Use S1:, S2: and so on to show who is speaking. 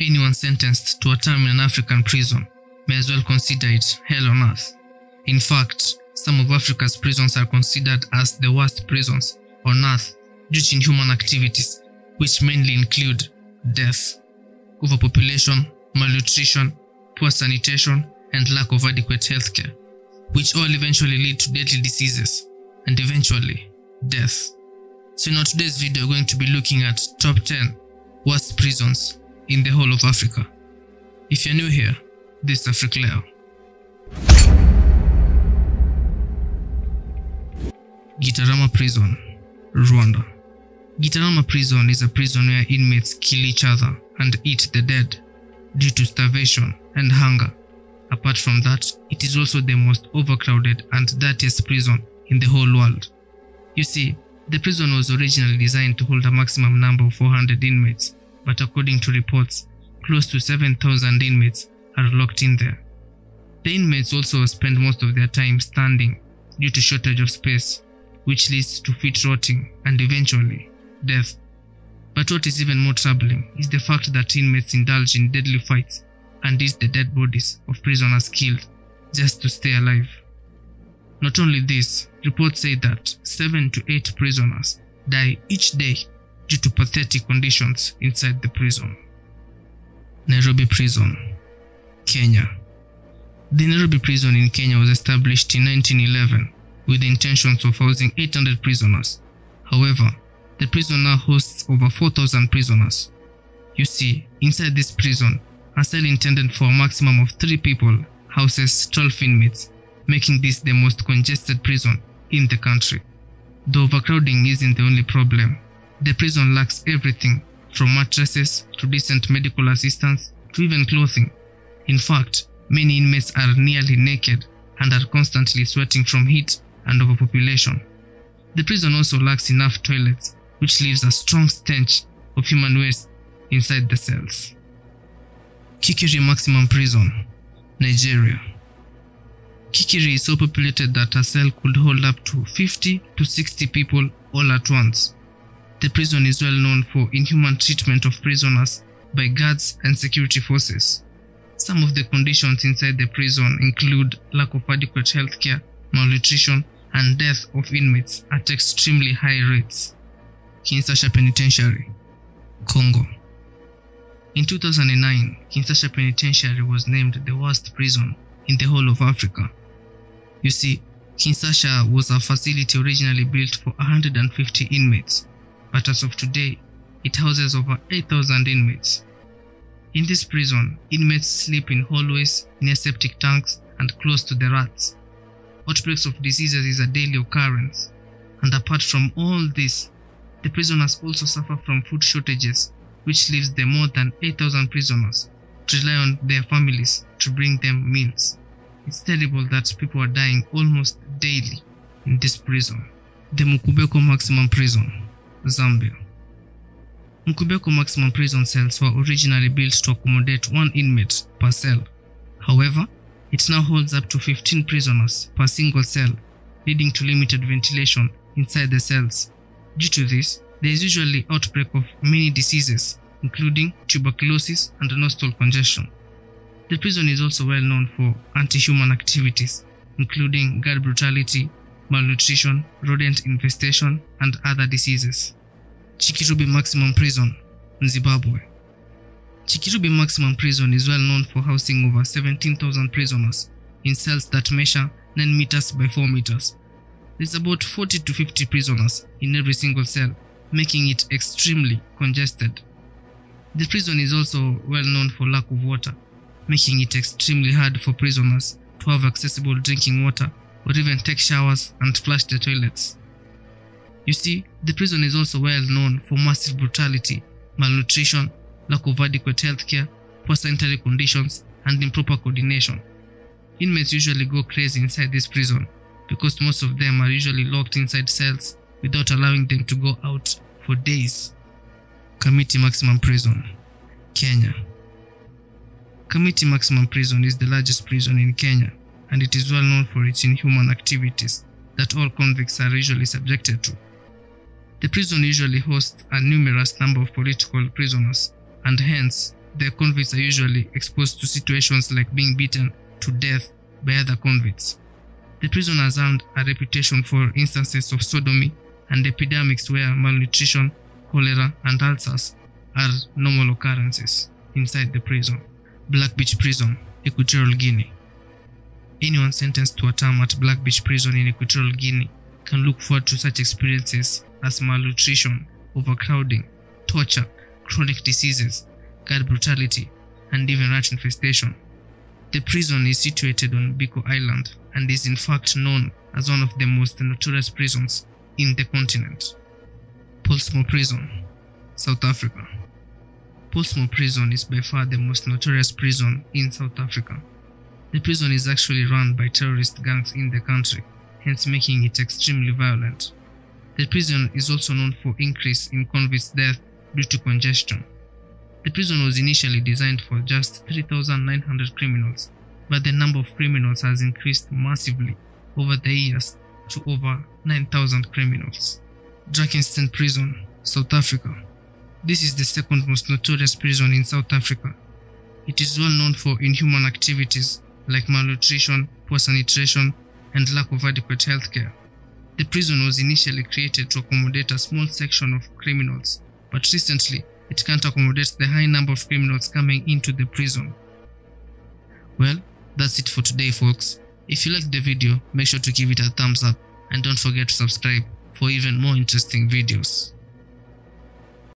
S1: anyone sentenced to a term in an African prison may as well consider it hell on earth. In fact, some of Africa's prisons are considered as the worst prisons on earth due to inhuman activities, which mainly include death, overpopulation, malnutrition, poor sanitation, and lack of adequate healthcare, which all eventually lead to deadly diseases and eventually death. So in today's video, we're going to be looking at top 10 worst prisons in the whole of Africa. If you're new here, this is Africleo. Gitarama Prison, Rwanda. Gitarama Prison is a prison where inmates kill each other and eat the dead due to starvation and hunger. Apart from that, it is also the most overcrowded and dirtiest prison in the whole world. You see, the prison was originally designed to hold a maximum number of 400 inmates, but according to reports, close to 7,000 inmates are locked in there. The inmates also spend most of their time standing due to shortage of space, which leads to feet rotting and eventually death. But what is even more troubling is the fact that inmates indulge in deadly fights and eat the dead bodies of prisoners killed just to stay alive. Not only this, reports say that 7 to 8 prisoners die each day due to pathetic conditions inside the prison. Nairobi Prison, Kenya. The Nairobi prison in Kenya was established in 1911 with the intentions of housing 800 prisoners. However, the prison now hosts over 4,000 prisoners. You see, inside this prison, a cell intended for a maximum of 3 people houses 12 inmates, making this the most congested prison in the country. The overcrowding isn't the only problem. The prison lacks everything from mattresses to decent medical assistance to even clothing. In fact, many inmates are nearly naked and are constantly sweating from heat and overpopulation. The prison also lacks enough toilets, which leaves a strong stench of human waste inside the cells. Kikiri Maximum Prison, Nigeria. Kikiri is so populated that a cell could hold up to 50 to 60 people all at once. The prison is well known for inhuman treatment of prisoners by guards and security forces. Some of the conditions inside the prison include lack of adequate healthcare, malnutrition, and death of inmates at extremely high rates. Kinshasa Penitentiary, Congo. In 2009, Kinshasa Penitentiary was named the worst prison in the whole of Africa. You see, Kinshasa was a facility originally built for 150 inmates, but as of today, it houses over 8,000 inmates. In this prison, inmates sleep in hallways, near septic tanks, and close to the rats. Outbreaks of diseases is a daily occurrence, and apart from all this, the prisoners also suffer from food shortages, which leaves the more than 8,000 prisoners to rely on their families to bring them meals. It's terrible that people are dying almost daily in this prison. The Mukobeko Maximum Prison, Zambia. Mukobeko maximum prison cells were originally built to accommodate one inmate per cell. However, it now holds up to 15 prisoners per single cell, leading to limited ventilation inside the cells. Due to this, there is usually outbreak of many diseases, including tuberculosis and nostril congestion. The prison is also well known for anti-human activities, including guard brutality, malnutrition, rodent infestation, and other diseases. Chikurubi Maximum Prison, in Zimbabwe. Chikurubi Maximum Prison is well known for housing over 17,000 prisoners in cells that measure 9 meters by 4 meters. There's about 40 to 50 prisoners in every single cell, making it extremely congested. The prison is also well known for lack of water, making it extremely hard for prisoners to have accessible drinking water or even take showers and flush the toilets. You see, the prison is also well known for massive brutality, malnutrition, lack of adequate healthcare, poor sanitary conditions, and improper coordination. Inmates usually go crazy inside this prison because most of them are usually locked inside cells without allowing them to go out for days. Kamiti Maximum Prison, Kenya. Kamiti Maximum Prison is the largest prison in Kenya and it is well known for its inhuman activities that all convicts are usually subjected to. The prison usually hosts a numerous number of political prisoners, and hence the convicts are usually exposed to situations like being beaten to death by other convicts. The prison has earned a reputation for instances of sodomy and epidemics where malnutrition, cholera, and ulcers are normal occurrences inside the prison. Black Beach Prison, Equatorial Guinea. Anyone sentenced to a term at Black Beach Prison in Equatorial Guinea can look forward to such experiences as malnutrition, overcrowding, torture, chronic diseases, guard brutality, and even rat infestation. The prison is situated on Bioko Island and is in fact known as one of the most notorious prisons in the continent. Pollsmoor Prison, South Africa. Pollsmoor Prison is by far the most notorious prison in South Africa. The prison is actually run by terrorist gangs in the country, hence making it extremely violent. The prison is also known for increase in convicts' death due to congestion. The prison was initially designed for just 3,900 criminals, but the number of criminals has increased massively over the years to over 9,000 criminals. Drakenstein Prison, South Africa. This is the second most notorious prison in South Africa. It is well known for inhuman activities like malnutrition, poor sanitation, and lack of adequate healthcare. The prison was initially created to accommodate a small section of criminals, but recently it can't accommodate the high number of criminals coming into the prison. Well, that's it for today folks. If you liked the video, make sure to give it a thumbs up and don't forget to subscribe for even more interesting videos.